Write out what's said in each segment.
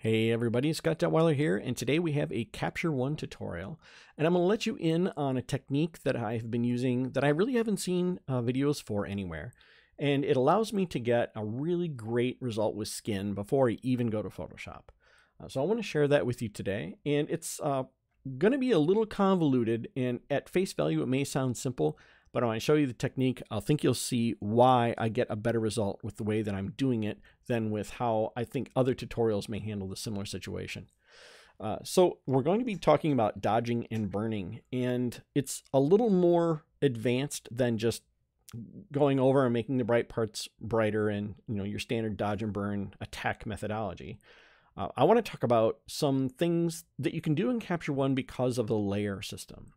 Hey everybody, Scott Detweiler here, and today we have a Capture One tutorial. And I'm going to let you in on a technique that I've been using that I really haven't seen uh, videos for anywhere. And it allows me to get a really great result with skin before I even go to Photoshop. Uh, so I want to share that with you today. And it's uh, going to be a little convoluted, and at face value it may sound simple, but when I show you the technique, I think you'll see why I get a better result with the way that I'm doing it than with how I think other tutorials may handle the similar situation. Uh, so we're going to be talking about dodging and burning, and it's a little more advanced than just going over and making the bright parts brighter and you know your standard dodge and burn attack methodology. Uh, I want to talk about some things that you can do in Capture One because of the layer system.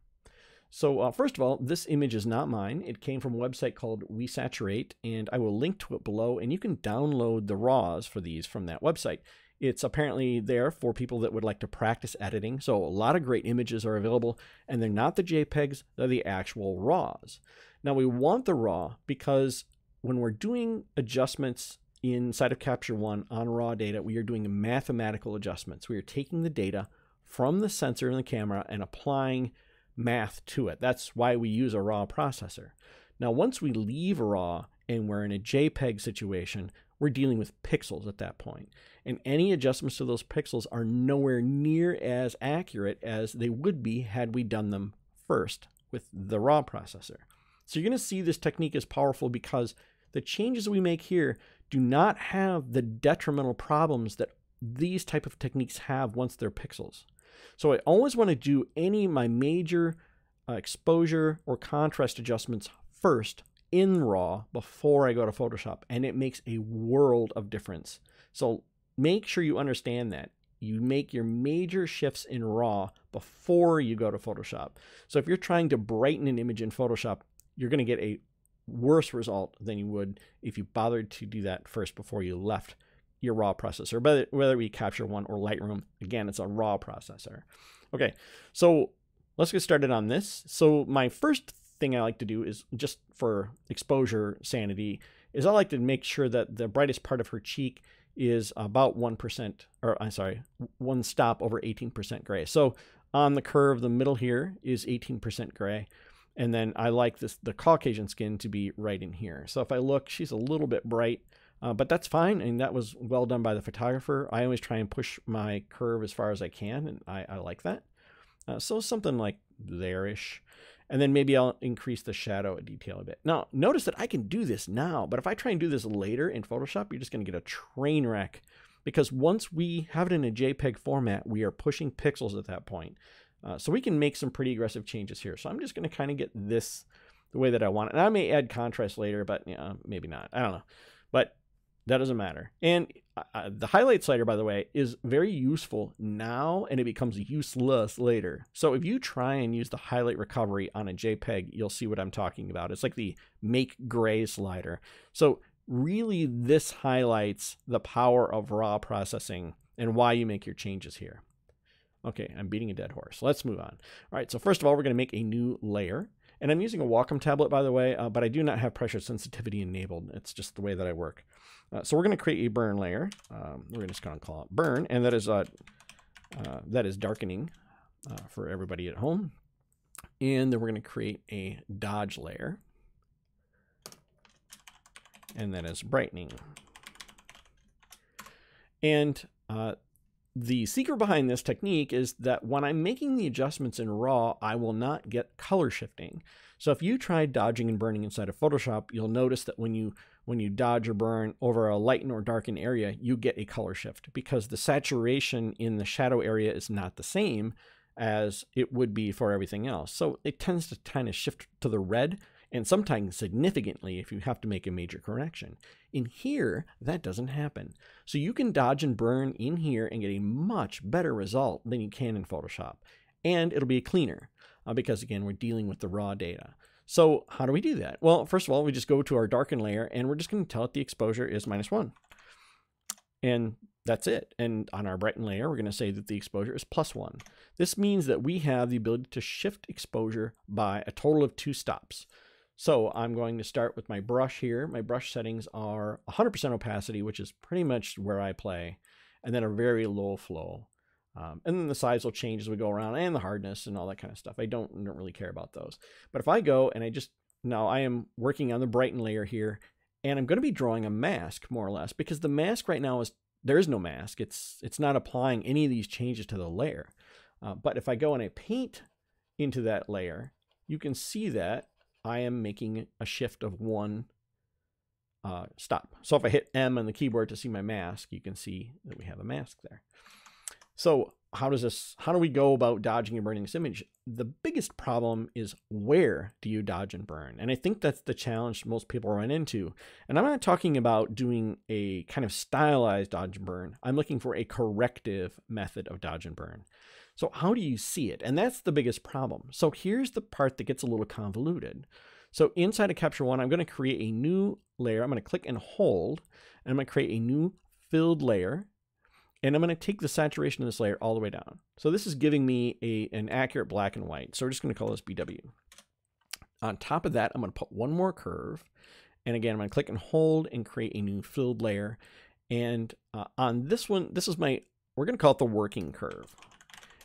So uh, first of all, this image is not mine. It came from a website called WeSaturate, and I will link to it below, and you can download the RAWs for these from that website. It's apparently there for people that would like to practice editing, so a lot of great images are available, and they're not the JPEGs, they're the actual RAWs. Now we want the RAW because when we're doing adjustments inside of Capture One on raw data, we are doing mathematical adjustments. We are taking the data from the sensor in the camera and applying math to it. That's why we use a raw processor. Now, once we leave raw and we're in a JPEG situation, we're dealing with pixels at that point. And any adjustments to those pixels are nowhere near as accurate as they would be had we done them first with the raw processor. So you're going to see this technique is powerful because the changes we make here do not have the detrimental problems that these type of techniques have once they're pixels. So I always want to do any of my major uh, exposure or contrast adjustments first in RAW before I go to Photoshop, and it makes a world of difference. So make sure you understand that. You make your major shifts in RAW before you go to Photoshop. So if you're trying to brighten an image in Photoshop, you're going to get a worse result than you would if you bothered to do that first before you left your raw processor, whether, whether we capture one or Lightroom. Again, it's a raw processor. Okay, so let's get started on this. So my first thing I like to do is just for exposure sanity is I like to make sure that the brightest part of her cheek is about 1%, or I'm sorry, one stop over 18% gray. So on the curve, the middle here is 18% gray. And then I like this the Caucasian skin to be right in here. So if I look, she's a little bit bright. Uh, but that's fine, and that was well done by the photographer. I always try and push my curve as far as I can, and I, I like that. Uh, so something like there-ish. And then maybe I'll increase the shadow detail a bit. Now, notice that I can do this now, but if I try and do this later in Photoshop, you're just going to get a train wreck because once we have it in a JPEG format, we are pushing pixels at that point. Uh, so we can make some pretty aggressive changes here. So I'm just going to kind of get this the way that I want it. And I may add contrast later, but yeah, maybe not. I don't know. But that doesn't matter. And uh, uh, the highlight slider, by the way, is very useful now and it becomes useless later. So if you try and use the highlight recovery on a JPEG, you'll see what I'm talking about. It's like the make gray slider. So really this highlights the power of raw processing and why you make your changes here. Okay, I'm beating a dead horse. Let's move on. All right, so first of all, we're going to make a new layer. And I'm using a Wacom tablet, by the way, uh, but I do not have pressure sensitivity enabled. It's just the way that I work. Uh, so we're going to create a burn layer. Um, we're just going to call it burn, and that is uh, uh that is darkening uh, for everybody at home. And then we're going to create a dodge layer, and that is brightening. And uh, the secret behind this technique is that when I'm making the adjustments in RAW, I will not get color shifting. So if you try dodging and burning inside of Photoshop, you'll notice that when you when you dodge or burn over a lighten or darken area, you get a color shift because the saturation in the shadow area is not the same as it would be for everything else. So it tends to kind of shift to the red and sometimes significantly if you have to make a major correction. In here, that doesn't happen. So you can dodge and burn in here and get a much better result than you can in Photoshop. And it'll be cleaner uh, because again, we're dealing with the raw data. So how do we do that? Well, first of all, we just go to our darken layer and we're just going to tell it the exposure is minus one. And that's it. And on our brighten layer, we're going to say that the exposure is plus one. This means that we have the ability to shift exposure by a total of two stops. So I'm going to start with my brush here. My brush settings are 100% opacity, which is pretty much where I play. and then a very low flow. Um, and then the size will change as we go around and the hardness and all that kind of stuff. I don't, don't really care about those. But if I go and I just, now I am working on the brighten layer here and I'm going to be drawing a mask more or less because the mask right now is, there is no mask. It's, it's not applying any of these changes to the layer. Uh, but if I go and I paint into that layer, you can see that I am making a shift of one uh, stop. So if I hit M on the keyboard to see my mask, you can see that we have a mask there. So how does this, how do we go about dodging and burning this image? The biggest problem is where do you dodge and burn? And I think that's the challenge most people run into. And I'm not talking about doing a kind of stylized dodge and burn. I'm looking for a corrective method of dodge and burn. So how do you see it? And that's the biggest problem. So here's the part that gets a little convoluted. So inside of Capture One, I'm going to create a new layer. I'm going to click and hold, and I'm going to create a new filled layer. And I'm going to take the saturation of this layer all the way down. So this is giving me a, an accurate black and white. So we're just going to call this BW. On top of that, I'm going to put one more curve. And again, I'm going to click and hold and create a new filled layer. And uh, on this one, this is my, we're going to call it the working curve.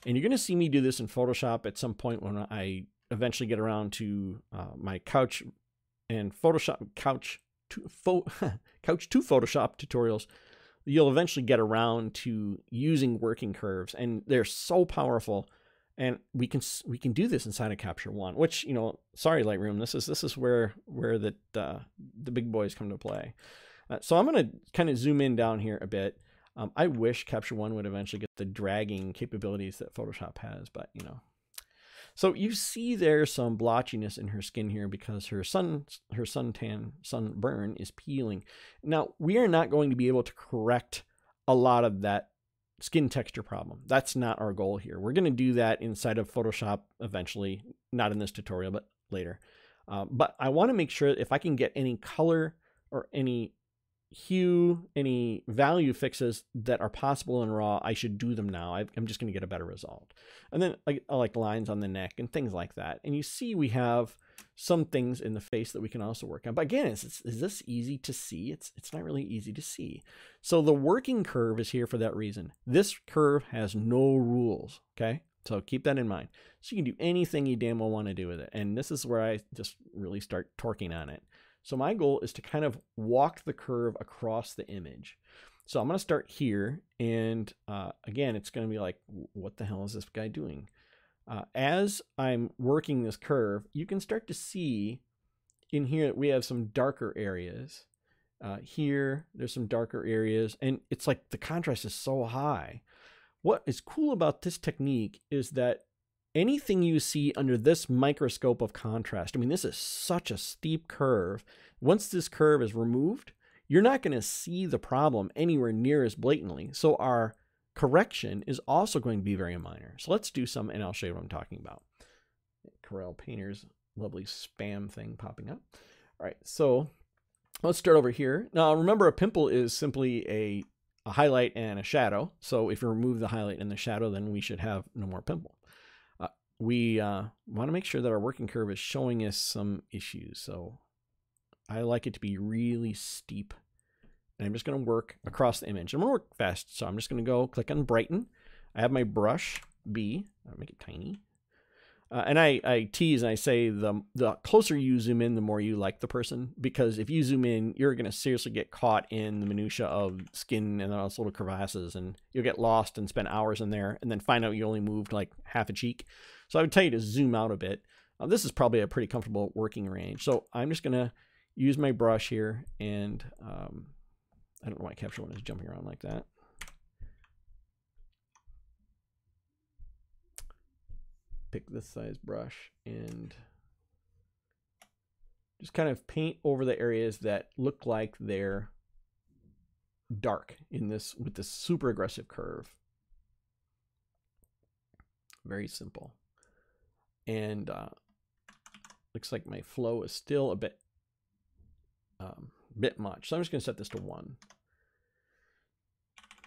And you're going to see me do this in Photoshop at some point when I eventually get around to uh, my couch and Photoshop couch to fo couch to Photoshop tutorials. You'll eventually get around to using working curves, and they're so powerful. And we can we can do this inside of Capture One, which you know, sorry Lightroom, this is this is where where the uh, the big boys come to play. Uh, so I'm going to kind of zoom in down here a bit. Um, I wish Capture One would eventually get the dragging capabilities that Photoshop has, but you know. So you see there's some blotchiness in her skin here because her sun her suntan sunburn is peeling. Now we are not going to be able to correct a lot of that skin texture problem. That's not our goal here. We're going to do that inside of Photoshop eventually, not in this tutorial, but later. Uh, but I want to make sure if I can get any color or any hue, any value fixes that are possible in RAW, I should do them now. I, am just going to get a better result. And then I, I like lines on the neck and things like that. And you see we have some things in the face that we can also work on. But again, is, is this easy to see? It's, it's not really easy to see. So the working curve is here for that reason. This curve has no rules, okay? So keep that in mind. So you can do anything you damn well want to do with it. And this is where I just really start torquing on it. So my goal is to kind of walk the curve across the image. So I'm going to start here. And uh, again, it's going to be like, what the hell is this guy doing? Uh, as I'm working this curve, you can start to see in here that we have some darker areas. Uh, here, there's some darker areas. And it's like the contrast is so high. What is cool about this technique is that anything you see under this microscope of contrast, I mean, this is such a steep curve. Once this curve is removed, you're not going to see the problem anywhere near as blatantly. So our correction is also going to be very minor. So let's do some, and I'll show you what I'm talking about. Corel Painter's lovely spam thing popping up. All right, so let's start over here. Now, remember, a pimple is simply a, a highlight and a shadow. So if you remove the highlight and the shadow, then we should have no more pimple we uh, want to make sure that our working curve is showing us some issues. So I like it to be really steep. And I'm just going to work across the image. I'm going to work fast, so I'm just going to go click on Brighten. I have my brush B. I'll make it tiny. Uh, and I, I tease and I say the the closer you zoom in, the more you like the person. Because if you zoom in, you're going to seriously get caught in the minutia of skin and those little crevasses, and you'll get lost and spend hours in there, and then find out you only moved like half a cheek. So I would tell you to zoom out a bit. Uh, this is probably a pretty comfortable working range. So I'm just going to use my brush here, and um, I don't know why Capture One is jumping around like that. Pick this size brush and just kind of paint over the areas that look like they're dark in this with this super aggressive curve. Very simple. And uh, looks like my flow is still a bit um, bit much. So I'm just going to set this to one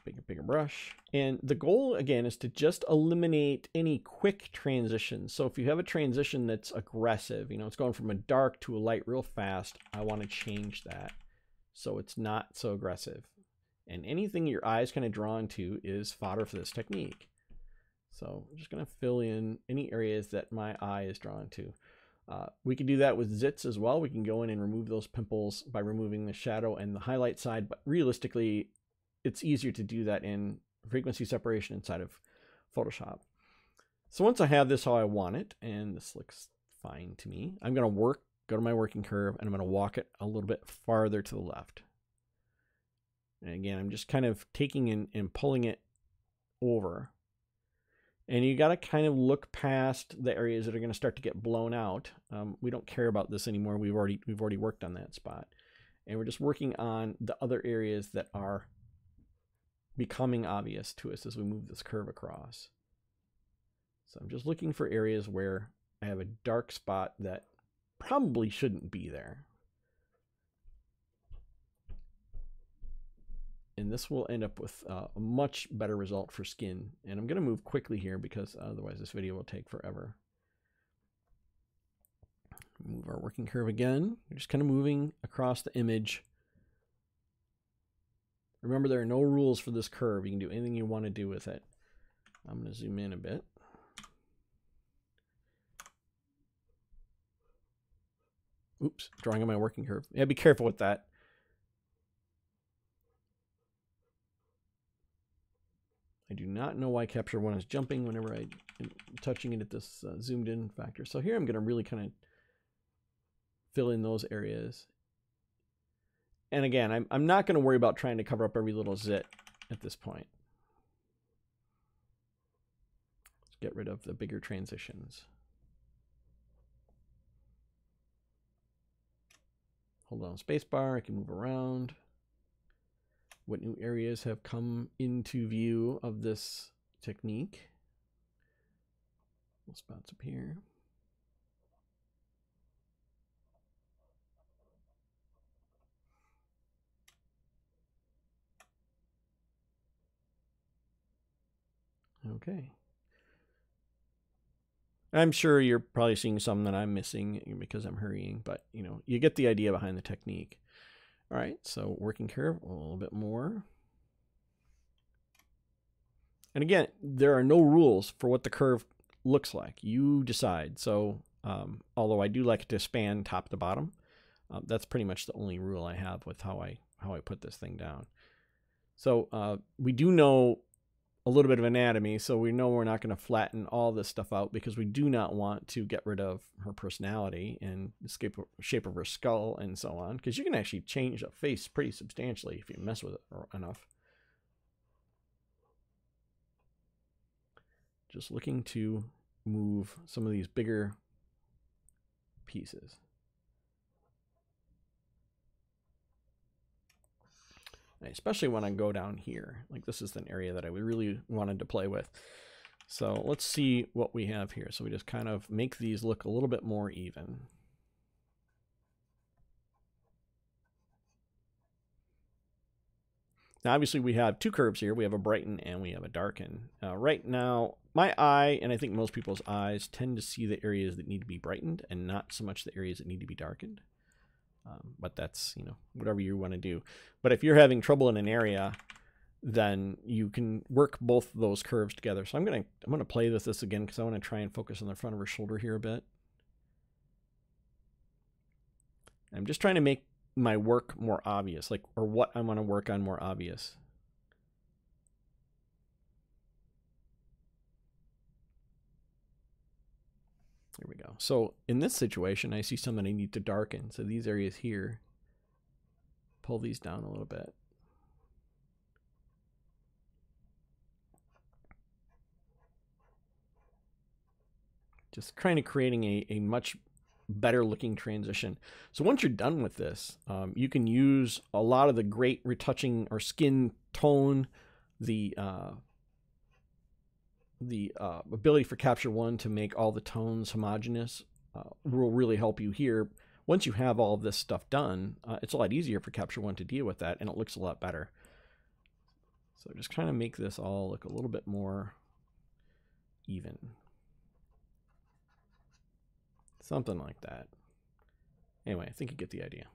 bigger, bigger brush. And the goal, again, is to just eliminate any quick transitions. So if you have a transition that's aggressive, you know, it's going from a dark to a light real fast, I want to change that so it's not so aggressive. And anything your eye is kind of drawn to is fodder for this technique. So I'm just going to fill in any areas that my eye is drawn to. Uh, we can do that with zits as well. We can go in and remove those pimples by removing the shadow and the highlight side, but realistically, it's easier to do that in frequency separation inside of Photoshop. So once I have this how I want it, and this looks fine to me, I'm going to work, go to my working curve, and I'm going to walk it a little bit farther to the left. And again, I'm just kind of taking and, and pulling it over and you got to kind of look past the areas that are going to start to get blown out. Um, we don't care about this anymore. We've already we've already worked on that spot, and we're just working on the other areas that are becoming obvious to us as we move this curve across. So I'm just looking for areas where I have a dark spot that probably shouldn't be there. and this will end up with uh, a much better result for skin. And I'm going to move quickly here because otherwise this video will take forever. Move our working curve again. We're just kind of moving across the image. Remember, there are no rules for this curve. You can do anything you want to do with it. I'm going to zoom in a bit. Oops, drawing on my working curve. Yeah, be careful with that. I do not know why Capture One is jumping whenever I am touching it at this uh, zoomed in factor. So here I'm going to really kind of fill in those areas. And again, I'm, I'm not going to worry about trying to cover up every little zit at this point. Let's get rid of the bigger transitions. Hold on spacebar, I can move around what new areas have come into view of this technique. Little spots up here. Okay. I'm sure you're probably seeing some that I'm missing because I'm hurrying, but you know, you get the idea behind the technique. All right, so working curve a little bit more. And again, there are no rules for what the curve looks like. You decide. So um, although I do like to span top to bottom, uh, that's pretty much the only rule I have with how I how I put this thing down. So uh, we do know a little bit of anatomy, so we know we're not going to flatten all this stuff out because we do not want to get rid of her personality and the shape of her skull and so on, because you can actually change a face pretty substantially if you mess with it enough. Just looking to move some of these bigger pieces. Especially when I go down here. Like this is an area that I really wanted to play with. So let's see what we have here. So we just kind of make these look a little bit more even. Now, obviously, we have two curves here. We have a brighten and we have a darken. Uh, right now, my eye, and I think most people's eyes, tend to see the areas that need to be brightened and not so much the areas that need to be darkened. Um, but that's, you know, whatever you want to do. But if you're having trouble in an area, then you can work both those curves together. So I'm going to I'm going to play with this again because I want to try and focus on the front of her shoulder here a bit. I'm just trying to make my work more obvious, like, or what I want to work on more obvious. There we go. So in this situation, I see something I need to darken. So these areas here, pull these down a little bit. Just kind of creating a, a much better looking transition. So once you're done with this, um, you can use a lot of the great retouching or skin tone, the uh, the uh, ability for Capture One to make all the tones homogeneous uh, will really help you here. Once you have all of this stuff done, uh, it's a lot easier for Capture One to deal with that, and it looks a lot better. So just kind of make this all look a little bit more even. Something like that. Anyway, I think you get the idea.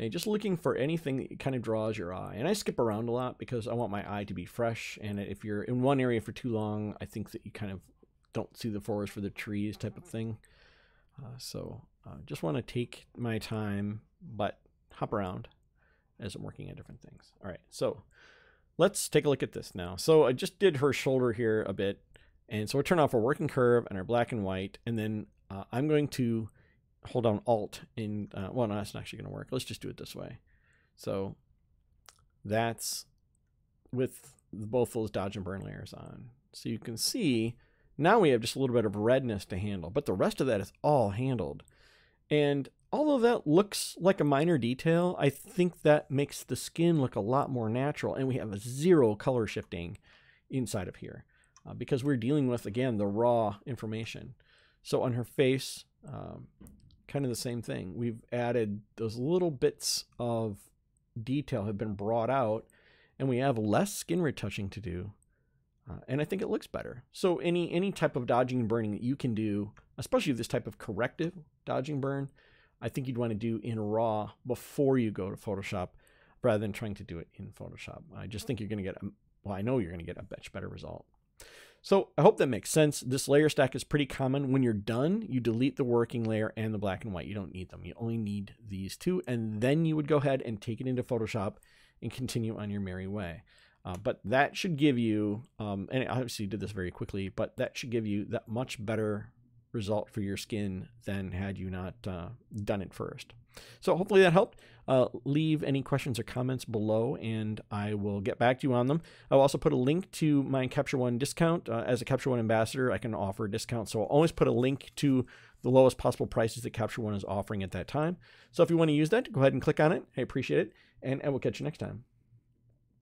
And just looking for anything that kind of draws your eye. And I skip around a lot because I want my eye to be fresh. And if you're in one area for too long, I think that you kind of don't see the forest for the trees type of thing. Uh, so uh, just want to take my time, but hop around as I'm working at different things. All right, so let's take a look at this now. So I just did her shoulder here a bit. And so we turn off our working curve and our black and white. And then uh, I'm going to hold down Alt in, uh, well, no, that's not actually going to work. Let's just do it this way. So that's with both those dodge and burn layers on. So you can see now we have just a little bit of redness to handle, but the rest of that is all handled. And although that looks like a minor detail, I think that makes the skin look a lot more natural and we have a zero color shifting inside of here uh, because we're dealing with, again, the raw information. So on her face, um, kind of the same thing. We've added those little bits of detail have been brought out and we have less skin retouching to do. Uh, and I think it looks better. So any any type of dodging and burning that you can do, especially this type of corrective dodging burn, I think you'd want to do in RAW before you go to Photoshop rather than trying to do it in Photoshop. I just think you're going to get, a, well, I know you're going to get a much better result. So I hope that makes sense. This layer stack is pretty common. When you're done, you delete the working layer and the black and white. You don't need them. You only need these two. And then you would go ahead and take it into Photoshop and continue on your merry way. Uh, but that should give you, um, and I obviously did this very quickly, but that should give you that much better result for your skin than had you not uh, done it first. So hopefully that helped. Uh, leave any questions or comments below and I will get back to you on them. I'll also put a link to my Capture One discount. Uh, as a Capture One ambassador, I can offer a discount. So I'll always put a link to the lowest possible prices that Capture One is offering at that time. So if you want to use that, go ahead and click on it. I appreciate it. And I will catch you next time.